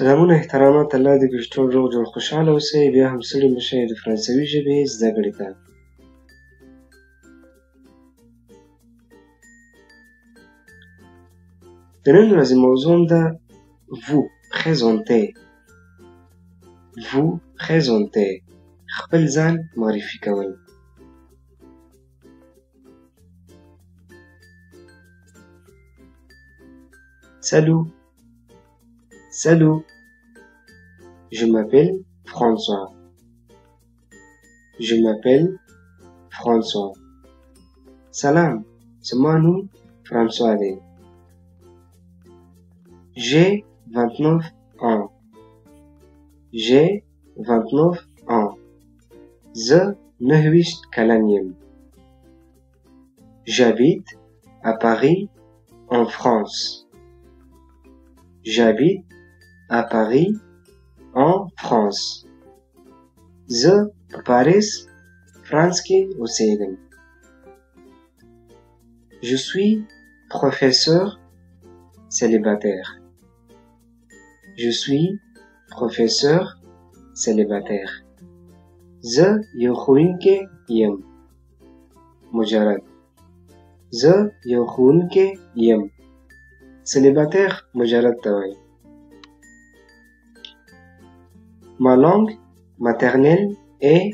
سلامونه احترامات الله دې کړي ټول روغ جوړ خوشحاله اوسئ بیا هم ستړي مه شئ د فرانسوي ژبې زده کړې ته. د نن ورځې موضوع ده vous présenter vous présenter خپل ځان معرفي کول. Salut Salut, je m'appelle François. Je m'appelle François. Salam, semanu François. J'ai 29 ans. J'ai 29 ans. The Mehwist Kalanium. J'habite à Paris, en France. J'habite à Paris, en France. The Paris Franski Oseiden. Je suis professeur célibataire. Je suis professeur célibataire. The Yohuinke Yem. Mujarad. The Yem. Célibataire Mujarad Tawai. Ma langue maternelle est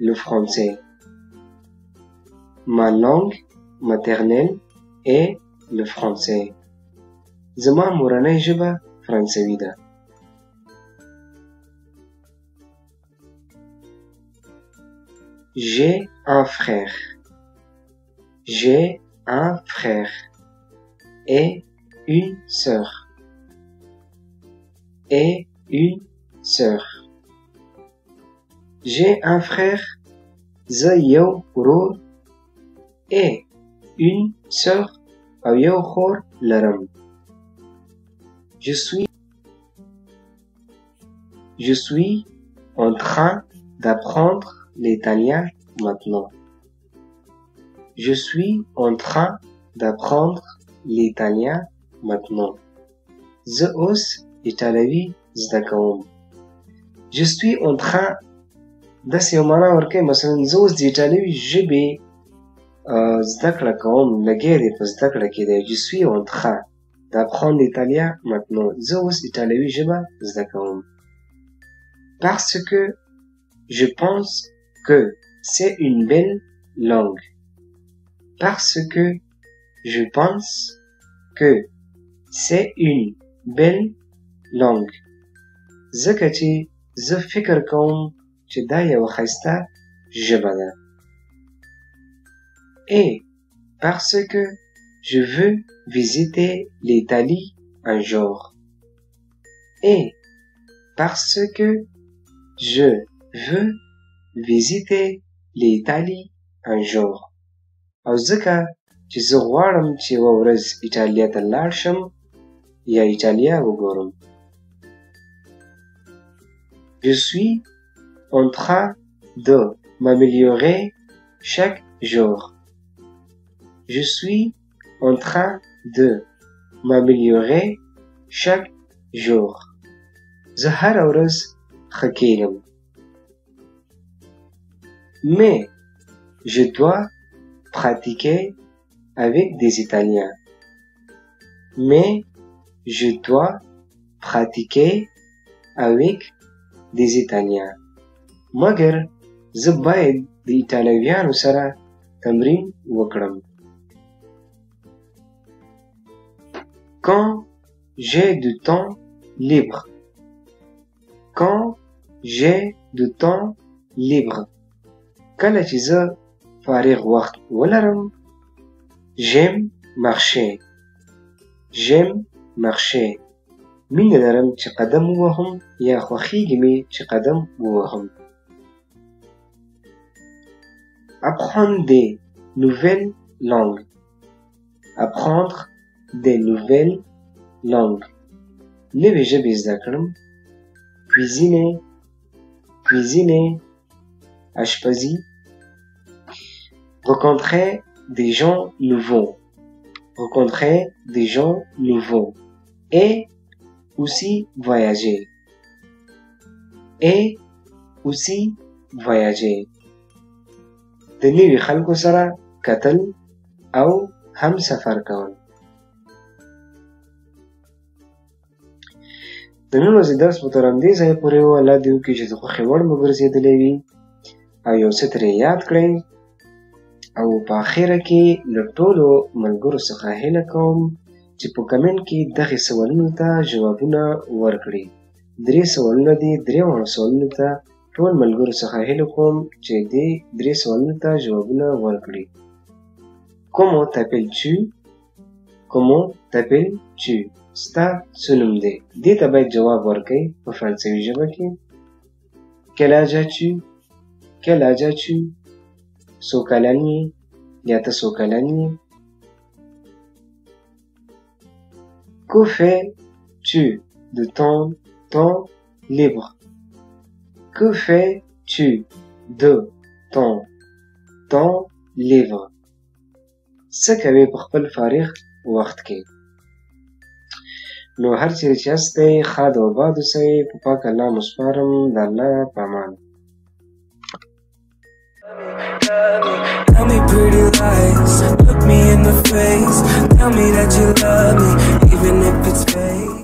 le français. Ma langue maternelle est le français. زما مورنۍ ژبه فرانسوي ده. J'ai un frère. J'ai un frère et une sœur. Et une sœur. J'ai un frère, Zayawror, et une sœur, Ayawhor Laram. Je suis, je suis en train d'apprendre l'italien maintenant. Je suis en train d'apprendre l'italien maintenant. Je suis en train داسې یو معنا ورکوي مثلا زه اوس د ایټالوي ژبې زده کړه کوم لګیا دی په زده کړه کې دی Je suis en train d'apprendre l'italien maintenant. زه اوس ایټالوي ژبه زده کوم. Parce que je pense que c'est une belle langue. Parce que je pense que c'est une belle langue. ځکه چې زه فکر کوم چې دا یوه ښایسته ژبه ده. Et parce que je veux visiter l'Italie un jour. Et parce que je veux visiter l'Italie un jour. او ځکه چې زه غواړم چې یوه ورځ ایټالیا ته لاړ شم یا ایټالیا وګورم. Je suis en train de m'améliorer chaque jour. Je suis en train de m'améliorer chaque jour. زه هره ورځ ښه کېږم. Mais je dois pratiquer avec des Italiens. Mais je dois pratiquer avec des Italiens. مګر زه باید د ایټالویانو سره تمرین وکړم. Quand j'ai du temps libre. Quand j'ai du temps libre. کله چې زه فارغ وخت ولرم j'aime marcher j'aime marcher مینه لرم چې قدم ووهم یا خوښیږي مې چې قدم ووهم apprendre des nouvelles langues. Apprendre des nouvelles langues. Lebece bezakrim. Cuisiner. Cuisiner. Ashpazi. Rencontrer des gens nouveaux. Rencontrer des gens nouveaux. Et aussi voyager. Et aussi voyager. د نوي خلکو سره کتل او هم سفر کول. د نن ورځې درس به تر همدې ځایه پورې و الله دې وکړي چې د خوښې وړ مو ګرځېدلی وي او یو څه ترې یاد کړئ. او په اخره کې له ټولو ملګرو څخه هیله کوم چې په کمنټ کې دغې سوالونو ته ځوابونه ورکړي. درې سوالونه دي درې واړو سوالونو ته ټول ملګرو څخه هیله کوم چې دې درې سوالونو ته ځوابونه ورکړي. Comment t'appelles-tu Comment t'appelles-tu ستا څه نوم دی؟ دې ته باید جواب ورکړئ په فرانسوي ژبه کې. Quel âge as-tu Quel âge as-tu څو کلن یې یا ته څو کلن یې؟ Que fais-tu de ton temps libre Que fais-tu de ton temps libre څه کوې په خپل فارغ وخت کې. نو هر چیرې چې یاستئ ښاد او باد اوسئ په پاک الله مو سپارم د الله په امان. Tell me pretty lies, look me in the face. Tell me that you love me, even if it's fake